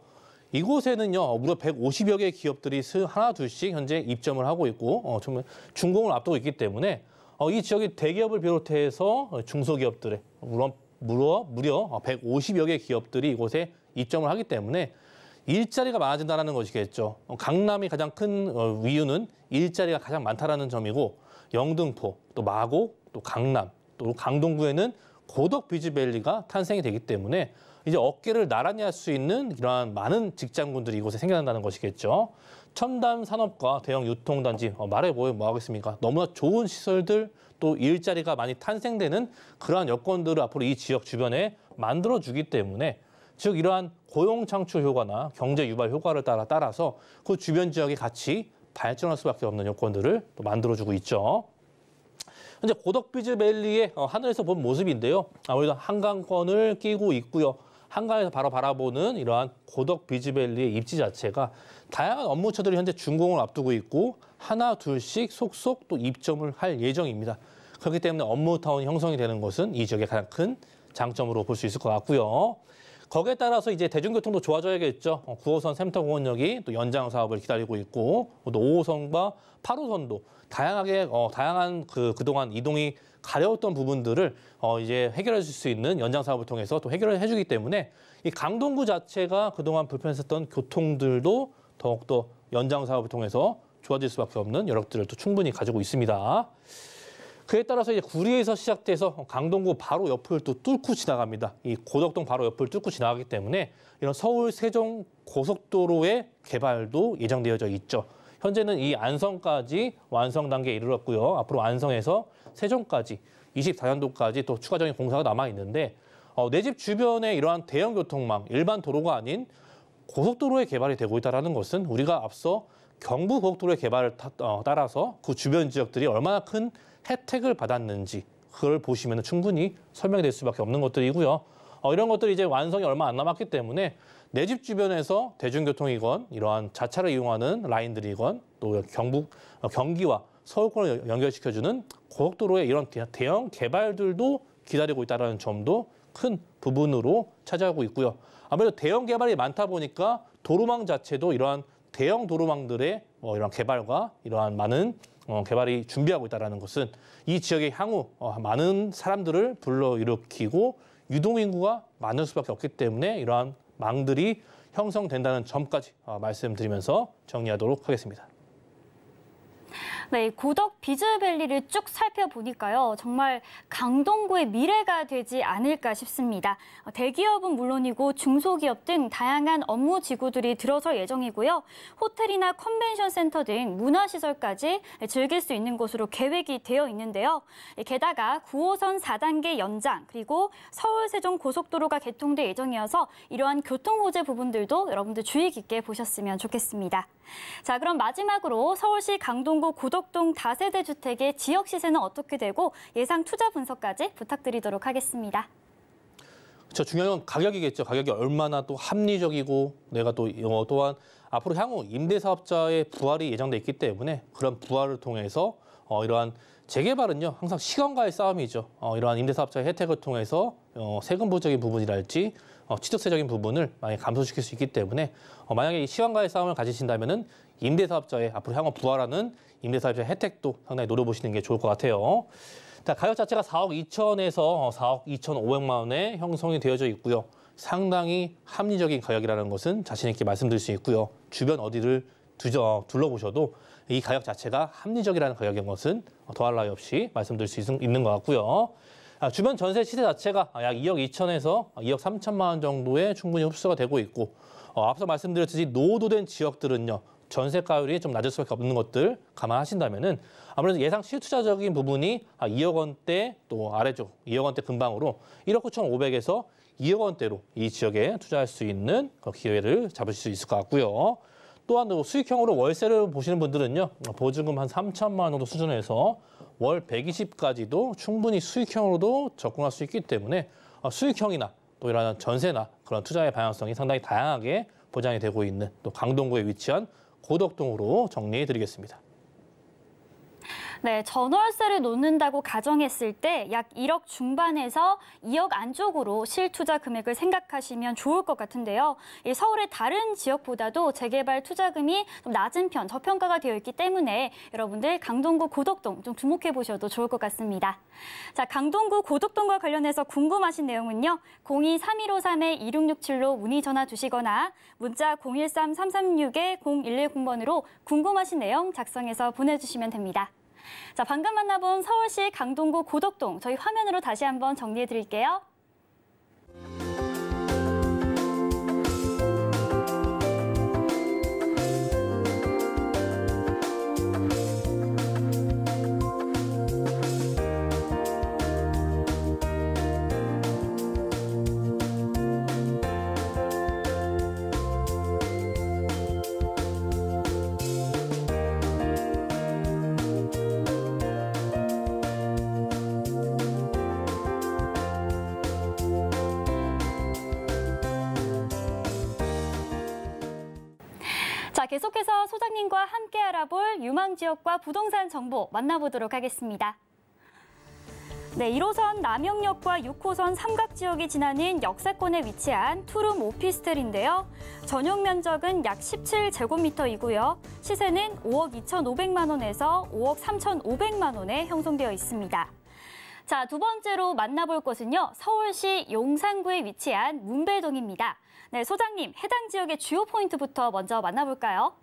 이곳에는요 무려 150여 개의 기업들이 하나 둘씩 현재 입점을 하고 있고 어, 정말 준공을 앞두고 있기 때문에 어, 이 지역의 대기업을 비롯해서 중소기업들의 물론 무려 무려 150여 개의 기업들이 이곳에 입점을 하기 때문에 일자리가 많아진다는 것이겠죠. 어, 강남이 가장 큰 어, 이유는 일자리가 가장 많다라는 점이고 영등포, 또 마곡, 또 강남, 또 강동구에는 고덕 비즈밸리가 탄생이 되기 때문에 이제 어깨를 나란히 할 수 있는 이러한 많은 직장군들이 이곳에 생겨난다는 것이겠죠. 첨단 산업과 대형 유통단지 어, 말해 뭐, 뭐 하겠습니까? 너무나 좋은 시설들 또 일자리가 많이 탄생되는 그러한 여건들을 앞으로 이 지역 주변에 만들어주기 때문에 즉 이러한 고용 창출 효과나 경제 유발 효과를 따라 따라서 그 주변 지역이 같이 발전할 수밖에 없는 여건들을 또 만들어주고 있죠. 현재 고덕비즈밸리의 어, 하늘에서 본 모습인데요. 아무래도 한강권을 끼고 있고요. 한강에서 바로 바라보는 이러한 고덕 비즈밸리의 입지 자체가 다양한 업무처들이 현재 준공을 앞두고 있고 하나 둘씩 속속 또 입점을 할 예정입니다. 그렇기 때문에 업무타운이 형성이 되는 것은 이 지역의 가장 큰 장점으로 볼 수 있을 것 같고요. 거기에 따라서 이제 대중교통도 좋아져야겠죠. 9호선 샘터공원역이 또 연장 사업을 기다리고 있고 또 5호선과 8호선도 다양하게 어, 다양한 그 그동안 이동이 가려웠던 부분들을 어, 이제 해결해 줄 수 있는 연장 사업을 통해서 또 해결을 해주기 때문에 이 강동구 자체가 그동안 불편했었던 교통들도 더욱더 연장 사업을 통해서 좋아질 수밖에 없는 여력들을 또 충분히 가지고 있습니다. 그에 따라서 이제 구리에서 시작돼서 강동구 바로 옆을 또 뚫고 지나갑니다. 이 고덕동 바로 옆을 뚫고 지나가기 때문에 이런 서울 세종 고속도로의 개발도 예정되어져 있죠. 현재는 이 안성까지 완성 단계에 이르렀고요. 앞으로 안성에서 세종까지 24년도까지 또 추가적인 공사가 남아 있는데 어, 내 집 주변에 이러한 대형 교통망, 일반 도로가 아닌 고속도로의 개발이 되고 있다는 것은 우리가 앞서 경부 고속도로의 개발을 타, 어, 따라서 그 주변 지역들이 얼마나 큰 혜택을 받았는지 그걸 보시면 충분히 설명이 될 수밖에 없는 것들이고요. 어, 이런 것들이 이제 완성이 얼마 안 남았기 때문에 내 집 주변에서 대중교통이건 이러한 자차를 이용하는 라인들이건 또 경북 어, 경기와 서울권을 연결시켜주는 고속도로의 이런 대형 개발들도 기다리고 있다는 점도 큰 부분으로 차지하고 있고요. 아무래도 대형 개발이 많다 보니까 도로망 자체도 이러한 대형 도로망들의 어, 이러한 개발과 이러한 많은 어, 개발이 준비하고 있다는 것은 이 지역의 향후 어, 많은 사람들을 불러일으키고 유동인구가 많을 수밖에 없기 때문에 이러한 망들이 형성된다는 점까지 어, 말씀드리면서 정리하도록 하겠습니다. 네, 고덕 비즈밸리를 쭉 살펴보니까요. 정말 강동구의 미래가 되지 않을까 싶습니다. 대기업은 물론이고 중소기업 등 다양한 업무 지구들이 들어설 예정이고요. 호텔이나 컨벤션 센터 등 문화시설까지 즐길 수 있는 곳으로 계획이 되어 있는데요. 게다가 9호선 4단계 연장 그리고 서울 세종 고속도로가 개통될 예정이어서 이러한 교통 호재 부분들도 여러분들 주의 깊게 보셨으면 좋겠습니다. 자, 그럼 마지막으로 서울시 강동구 고덕 동 다세대 주택의 지역 시세는 어떻게 되고 예상 투자 분석까지 부탁드리도록 하겠습니다. 저 중요한 건 가격이겠죠. 가격이 얼마나 또 합리적이고 내가 또 어, 또한 앞으로 향후 임대사업자의 부활이 예정돼 있기 때문에 그런 부활을 통해서 어, 이러한 재개발은요 항상 시간과의 싸움이죠. 어, 이러한 임대사업자의 혜택을 통해서 어, 세금부적인 부분이랄지 어, 취득세적인 부분을 많이 감소시킬 수 있기 때문에 어, 만약에 이 시간과의 싸움을 가지신다면은 임대사업자의 앞으로 향후 부활하는 임대사업자의 혜택도 상당히 노려보시는 게 좋을 것 같아요. 자, 가격 자체가 4억 2천에서 4억 2천5백만 원에 형성이 되어져 있고요. 상당히 합리적인 가격이라는 것은 자신 있게 말씀드릴 수 있고요. 주변 어디를 두저, 둘러보셔도 이 가격 자체가 합리적이라는 가격인 것은 더할 나위 없이 말씀드릴 수 있- 있는 것 같고요. 아, 주변 전세 시세 자체가 약 2억 2천에서 2억 3천만 원 정도에 충분히 흡수가 되고 있고 어, 앞서 말씀드렸듯이 노후된 지역들은요. 전세 가율이 좀 낮을 수밖에 없는 것들 감안하신다면은 아무래도 예상 실투자적인 부분이 아, 2억 원대 또 아래쪽 2억 원대 근방으로 1억 9천5백에서 2억 원대로 이 지역에 투자할 수 있는 그 기회를 잡으실 수 있을 것 같고요. 또한 또 수익형으로 월세를 보시는 분들은요. 보증금 한 3천만 원 정도 수준에서 월 120까지도 충분히 수익형으로도 접근할 수 있기 때문에 어, 수익형이나 또 이런 전세나 그런 투자의 방향성이 상당히 다양하게 보장이 되고 있는 또 강동구에 위치한 고덕동으로 정리해 드리겠습니다. 네, 전월세를 놓는다고 가정했을 때 약 1억 중반에서 2억 안쪽으로 실투자 금액을 생각하시면 좋을 것 같은데요. 이 서울의 다른 지역보다도 재개발 투자금이 좀 낮은 편, 저평가가 되어 있기 때문에 여러분들 강동구 고덕동 좀 주목해 보셔도 좋을 것 같습니다. 자, 강동구 고덕동과 관련해서 궁금하신 내용은요. 02-3153-2667로 문의 전화 주시거나 문자 013-336-0110번으로 궁금하신 내용 작성해서 보내주시면 됩니다. 자, 방금 만나본 서울시 강동구 고덕동 저희 화면으로 다시 한번 정리해 드릴게요. 계속해서 소장님과 함께 알아볼 유망 지역과 부동산 정보 만나보도록 하겠습니다. 네, 1호선 남영역과 6호선 삼각 지역이 지나는 역세권에 위치한 투룸 오피스텔인데요. 전용 면적은 약 17제곱미터이고요. 시세는 5억 2,500만 원에서 5억 3,500만 원에 형성되어 있습니다. 자, 두 번째로 만나볼 곳은요. 서울시 용산구에 위치한 문배동입니다. 네, 소장님, 해당 지역의 주요 포인트부터 먼저 만나볼까요?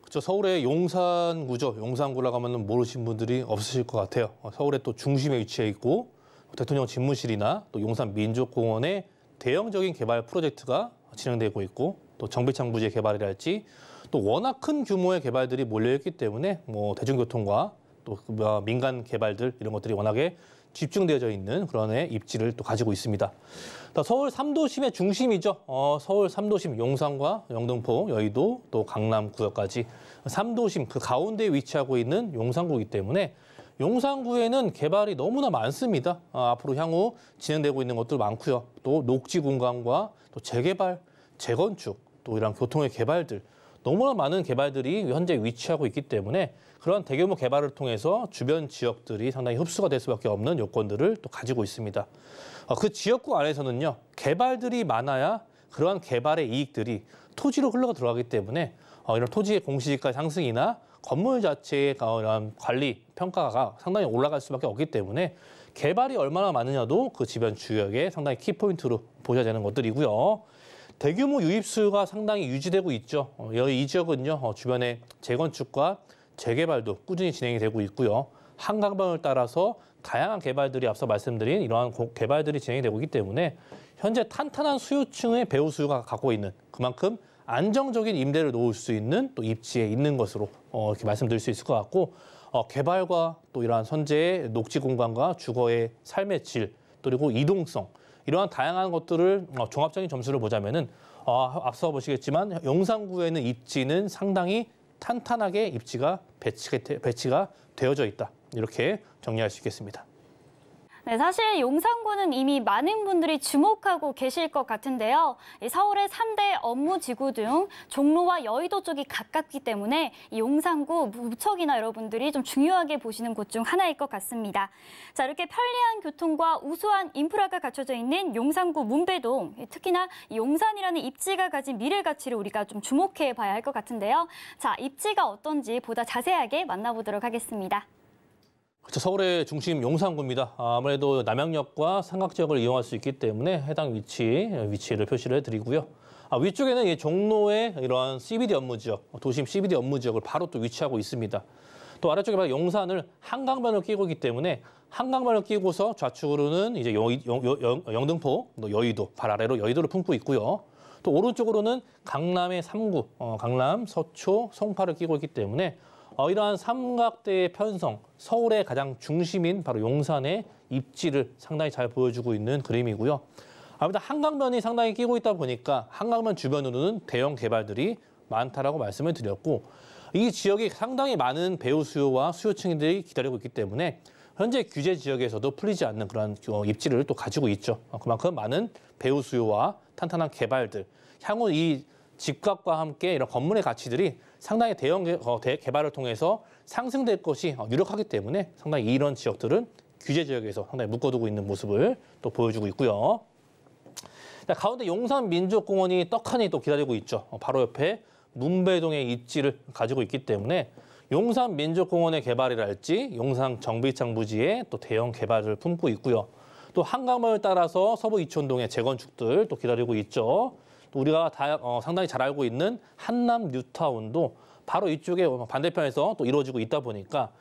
그렇죠. 서울의 용산구죠. 용산구라고 하면 모르신 분들이 없으실 것 같아요. 어, 서울의 또 중심에 위치해 있고 대통령 집무실이나 또 용산 민족공원의 대형적인 개발 프로젝트가 진행되고 있고 또 정비창 부지의 개발이랄지 또 워낙 큰 규모의 개발들이 몰려있기 때문에 뭐 대중교통과 또뭐 민간 개발들 이런 것들이 워낙에 집중되어져 있는 그런 애 입지를 또 가지고 있습니다. 또 서울 3도심의 중심이죠. 어, 서울 3도심 용산과 영등포, 여의도, 또 강남 구역까지 3도심 그 가운데에 위치하고 있는 용산구이기 때문에 용산구에는 개발이 너무나 많습니다. 아, 앞으로 향후 진행되고 있는 것도 많고요. 또 녹지 공간과 또 재개발, 재건축, 또 이런 교통의 개발들 너무나 많은 개발들이 현재 위치하고 있기 때문에 그런 대규모 개발을 통해서 주변 지역들이 상당히 흡수가 될 수밖에 없는 요건들을 또 가지고 있습니다. 어, 그 지역구 안에서는요 개발들이 많아야 그러한 개발의 이익들이 토지로 흘러가 들어가기 때문에 어, 이런 토지의 공시지가 상승이나 건물 자체의 어, 관리 평가가 상당히 올라갈 수밖에 없기 때문에 개발이 얼마나 많으냐도 그 주변 지역의 상당히 키포인트로 보셔야 되는 것들이고요. 대규모 유입수가 상당히 유지되고 있죠. 어, 이 지역은요 어, 주변에 재건축과 재개발도 꾸준히 진행이 되고 있고요. 한강변을 따라서 다양한 개발들이 앞서 말씀드린 이러한 고- 개발들이 진행이 되고 있기 때문에 현재 탄탄한 수요층의 배우 수요가 갖고 있는 그만큼 안정적인 임대를 놓을 수 있는 또 입지에 있는 것으로 어, 이렇게 말씀드릴 수 있을 것 같고 어, 개발과 또 이러한 선제의 녹지 공간과 주거의 삶의 질 그리고 이동성 이러한 다양한 것들을 어, 종합적인 점수를 보자면은 어, 앞서 보시겠지만 용산구에는 입지는 상당히 탄탄하게 입지가 배치가, 되- 배치가 되어져 있다 이렇게 정리할 수 있겠습니다. 네, 사실 용산구는 이미 많은 분들이 주목하고 계실 것 같은데요. 이 서울의 3대 업무 지구 중 종로와 여의도 쪽이 가깝기 때문에 이 용산구 무척이나 여러분들이 좀 중요하게 보시는 곳 중 하나일 것 같습니다. 자, 이렇게 편리한 교통과 우수한 인프라가 갖춰져 있는 용산구 문배동. 특히나 이 용산이라는 입지가 가진 미래 가치를 우리가 좀 주목해 봐야 할 것 같은데요. 자, 입지가 어떤지 보다 자세하게 만나보도록 하겠습니다. 그렇죠. 서울의 중심 용산구입니다. 아무래도 남양역과 삼각 지역을 이용할 수 있기 때문에 해당 위치 위치를 표시를 해드리고요. 아, 위쪽에는 이 종로의 이러한 CBD 업무 지역, 도심 CBD 업무 지역을 바로 또 위치하고 있습니다. 또 아래쪽에 봐 용산을 한강변을 끼고 있기 때문에 한강변을 끼고서 좌측으로는 이제 여, 영, 영 등포, 또 여의도, 발 아래로 여의도를 품고 있고요. 또 오른쪽으로는 강남의 3구, 어, 강남, 서초, 송파를 끼고 있기 때문에 어, 이러한 삼각대의 편성, 서울의 가장 중심인 바로 용산의 입지를 상당히 잘 보여주고 있는 그림이고요. 아무튼 한강변이 상당히 끼고 있다 보니까 한강변 주변으로는 대형 개발들이 많다라고 말씀을 드렸고 이 지역이 상당히 많은 배우 수요와 수요층들이 기다리고 있기 때문에 현재 규제 지역에서도 풀리지 않는 그런 어, 입지를 또 가지고 있죠. 어, 그만큼 많은 배우 수요와 탄탄한 개발들, 향후 이 집값과 함께 이런 건물의 가치들이 상당히 대형 개, 어, 대, 개발을 통해서 상승될 것이 어, 유력하기 때문에 상당히 이런 지역들은 규제 지역에서 상당히 묶어두고 있는 모습을 또 보여주고 있고요. 자, 가운데 용산민족공원이 떡하니 또 기다리고 있죠. 어, 바로 옆에 문배동의 입지를 가지고 있기 때문에 용산민족공원의 개발이랄지 용산 정비창 부지에 또 대형 개발을 품고 있고요. 또 한강을 따라서 서부 이촌동의 재건축들 또 기다리고 있죠. 또 우리가 다 어, 상당히 잘 알고 있는 한남 뉴타운도 바로 이쪽에 반대편에서 또 이루어지고 있다 보니까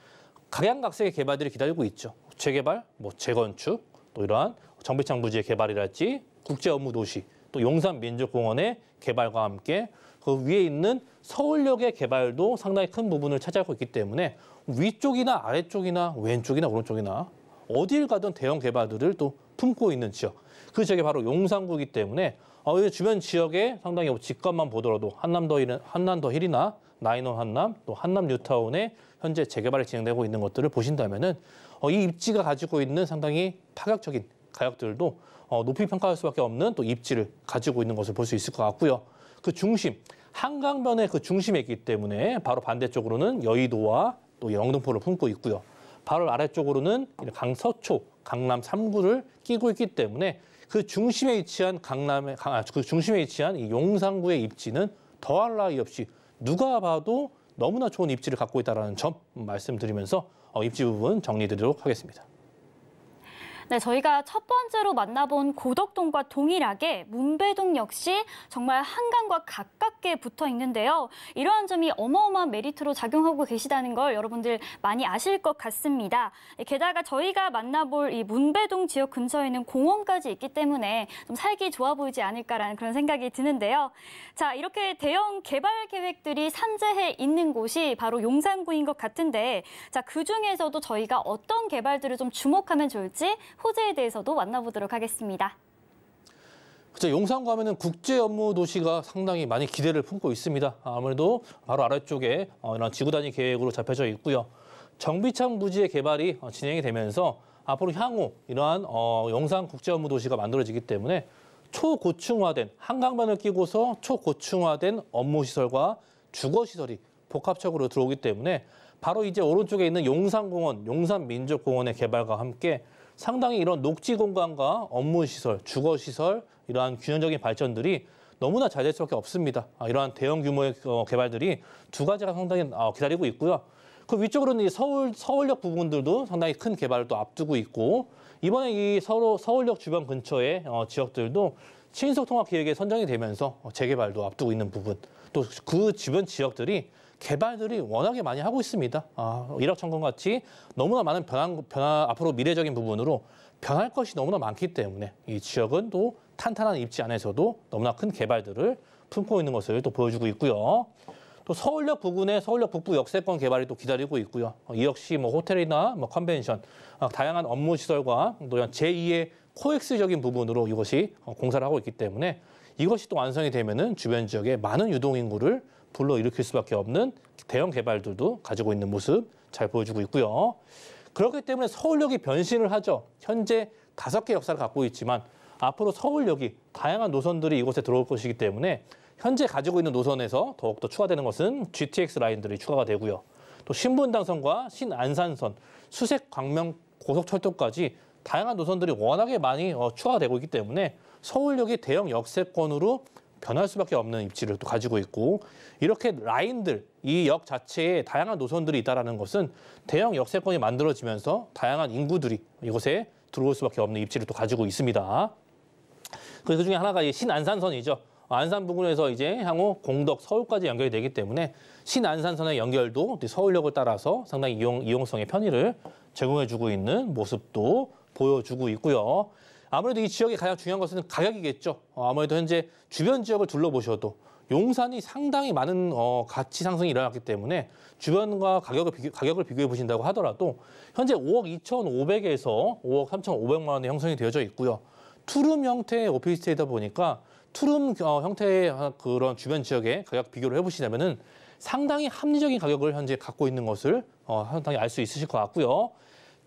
각양각색의 개발들이 기다리고 있죠. 재개발, 뭐 재건축, 또 이러한 정비창 부지의 개발이랄지 국제 업무 도시, 또 용산 민족공원의 개발과 함께 그 위에 있는 서울역의 개발도 상당히 큰 부분을 차지하고 있기 때문에 위쪽이나 아래쪽이나 왼쪽이나 오른쪽이나 어딜 가든 대형 개발들을 또 품고 있는 지역. 그 지역이 바로 용산구이기 때문에 어, 이 주변 지역에 상당히 집값만 보더라도 한남더 힐, 한남더 힐이나 나인원 한남, 또 한남 뉴타운에 현재 재개발이 진행되고 있는 것들을 보신다면은 어, 이 입지가 가지고 있는 상당히 파격적인 가격들도 어, 높이 평가할 수밖에 없는 또 입지를 가지고 있는 것을 볼 수 있을 것 같고요. 그 중심, 한강변의 그 중심에 있기 때문에 바로 반대쪽으로는 여의도와 또 영등포를 품고 있고요. 바로 아래쪽으로는 강서초, 강남 3구를 끼고 있기 때문에 그 중심에 위치한 강남의 아, 그 중심에 위치한 이 용산구의 입지는 더할 나위 없이 누가 봐도 너무나 좋은 입지를 갖고 있다는 점 말씀드리면서 어, 입지 부분 정리드리도록 하겠습니다. 네, 저희가 첫 번째로 만나본 고덕동과 동일하게 문배동 역시 정말 한강과 가깝게 붙어 있는데요. 이러한 점이 어마어마한 메리트로 작용하고 계시다는 걸 여러분들 많이 아실 것 같습니다. 네, 게다가 저희가 만나볼 이 문배동 지역 근처에는 공원까지 있기 때문에 좀 살기 좋아 보이지 않을까라는 그런 생각이 드는데요. 자, 이렇게 대형 개발 계획들이 산재해 있는 곳이 바로 용산구인 것 같은데 자, 그 중에서도 저희가 어떤 개발들을 좀 주목하면 좋을지 호재에 대해서도 만나보도록 하겠습니다. 그렇죠. 용산 가면은 국제 업무 도시가 상당히 많이 기대를 품고 있습니다. 아무래도 바로 아래쪽에 어, 이런 지구 단위 계획으로 잡혀져 있고요. 정비창 부지의 개발이 어, 진행이 되면서 앞으로 향후 이러한 어, 용산 국제 업무 도시가 만들어지기 때문에 초고층화된 한강변을 끼고서 초고층화된 업무 시설과 주거 시설이 복합적으로 들어오기 때문에 바로 이제 오른쪽에 있는 용산공원, 용산민족공원의 개발과 함께 상당히 이런 녹지 공간과 업무 시설, 주거 시설 이러한 균형적인 발전들이 너무나 잘 될 수밖에 없습니다. 아, 이러한 대형 규모의 어, 개발들이 두 가지가 상당히 어, 기다리고 있고요. 그 위쪽으로는 이 서울 서울역 부분들도 상당히 큰 개발을 또 앞두고 있고 이번에 이 서로 서울역 주변 근처의 어, 지역들도 친속 통합 계획에 선정이 되면서 재개발도 앞두고 있는 부분 또 그 주변 지역들이 개발들이 워낙에 많이 하고 있습니다. 아, 일확천금 같이 너무나 많은 변화, 변화, 앞으로 미래적인 부분으로 변할 것이 너무나 많기 때문에 이 지역은 또 탄탄한 입지 안에서도 너무나 큰 개발들을 품고 있는 것을 또 보여주고 있고요. 또 서울역 부근에 서울역 북부 역세권 개발이 또 기다리고 있고요. 이 역시 뭐 호텔이나 뭐 컨벤션, 아, 다양한 업무 시설과 또 제2의 코엑스적인 부분으로 이것이 공사를 하고 있기 때문에 이것이 또 완성이 되면은 주변 지역에 많은 유동 인구를 불러일으킬 수밖에 없는 대형 개발들도 가지고 있는 모습 잘 보여주고 있고요. 그렇기 때문에 서울역이 변신을 하죠. 현재 다섯 개 역사를 갖고 있지만 앞으로 서울역이 다양한 노선들이 이곳에 들어올 것이기 때문에 현재 가지고 있는 노선에서 더욱더 추가되는 것은 GTX 라인들이 추가가 되고요. 또 신분당선과 신안산선, 수색 광명 고속철도까지 다양한 노선들이 워낙에 많이 어, 추가가 되고 있기 때문에 서울역이 대형 역세권으로 변할 수밖에 없는 입지를 또 가지고 있고 이렇게 라인들 이 역 자체에 다양한 노선들이 있다라는 것은 대형 역세권이 만들어지면서 다양한 인구들이 이곳에 들어올 수밖에 없는 입지를 또 가지고 있습니다. 그 중에 하나가 이 신안산선이죠. 안산 부근에서 이제 향후 공덕 서울까지 연결이 되기 때문에 신안산선의 연결도 서울역을 따라서 상당히 이용, 이용성의 편의를 제공해주고 있는 모습도 보여주고 있고요. 아무래도 이 지역의 가장 중요한 것은 가격이겠죠. 어, 아무래도 현재 주변 지역을 둘러보셔도 용산이 상당히 많은 어, 가치 상승이 일어났기 때문에 주변과 가격을, 비교, 가격을 비교해 보신다고 하더라도 현재 5억 2,500에서 5억 3,500만 원에 형성이 되어져 있고요. 투룸 형태의 오피스텔이다 보니까 투룸 어, 형태의 그런 주변 지역의 가격 비교를 해보시자면은 상당히 합리적인 가격을 현재 갖고 있는 것을 어, 상당히 알 수 있으실 것 같고요.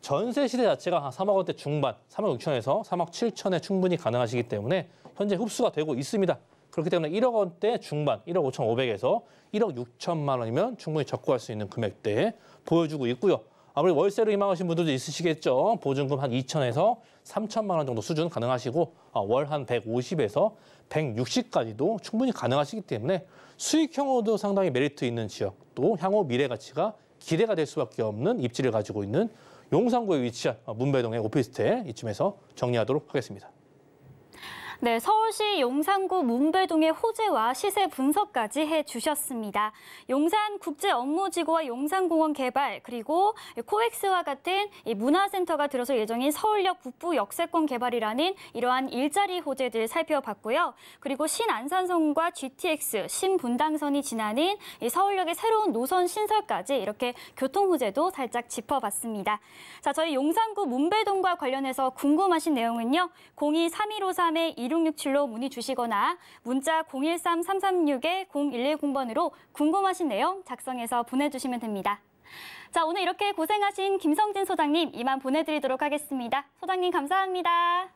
전세 시대 자체가 한 3억 원대 중반, 3억 6천에서 3억 7천에 충분히 가능하시기 때문에 현재 흡수가 되고 있습니다. 그렇기 때문에 1억 원대 중반, 1억 5천 5백에서 1억 6천만 원이면 충분히 접근할 수 있는 금액대 보여주고 있고요. 아무래도 월세로 희망하신 분들도 있으시겠죠. 보증금 한 2천에서 3천만 원 정도 수준 가능하시고 아, 월한 150에서 160까지도 충분히 가능하시기 때문에 수익형으로도 상당히 메리트 있는 지역 또 향후 미래 가치가 기대가 될 수밖에 없는 입지를 가지고 있는 용산구에 위치한 문배동의 오피스텔 이쯤에서 정리하도록 하겠습니다. 네, 서울시 용산구 문배동의 호재와 시세 분석까지 해주셨습니다. 용산 국제 업무지구와 용산공원 개발 그리고 코엑스와 같은 문화센터가 들어설 예정인 서울역 북부 역세권 개발이라는 이러한 일자리 호재들 살펴봤고요. 그리고 신안산선과 GTX, 신분당선이 지나는 서울역의 새로운 노선 신설까지 이렇게 교통 호재도 살짝 짚어봤습니다. 자, 저희 용산구 문배동과 관련해서 궁금하신 내용은요. 02315 3 2 1667로 문의 주시거나 문자 013-336-0110번으로 궁금하신 내용 작성해서 보내주시면 됩니다. 자, 오늘 이렇게 고생하신 김성진 소장님 이만 보내드리도록 하겠습니다. 소장님 감사합니다.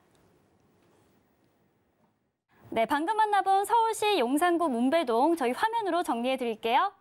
네, 방금 만나본 서울시 용산구 문배동 저희 화면으로 정리해 드릴게요.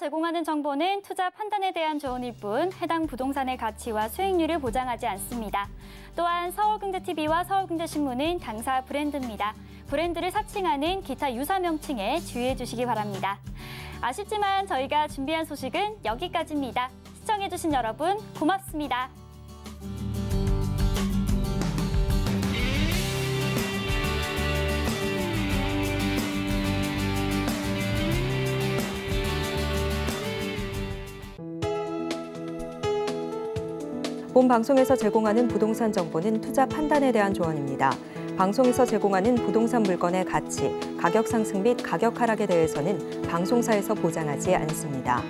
제공하는 정보는 투자 판단에 대한 조언일 뿐 해당 부동산의 가치와 수익률을 보장하지 않습니다. 또한 서울경제TV와 서울경제신문은 당사 브랜드입니다. 브랜드를 사칭하는 기타 유사 명칭에 주의해 주시기 바랍니다. 아쉽지만 저희가 준비한 소식은 여기까지입니다. 시청해주신 여러분 고맙습니다. 본 방송에서 제공하는 부동산 정보는 투자 판단에 대한 조언입니다. 방송에서 제공하는 부동산 물건의 가치, 가격 상승 및 가격 하락에 대해서는 방송사에서 보장하지 않습니다.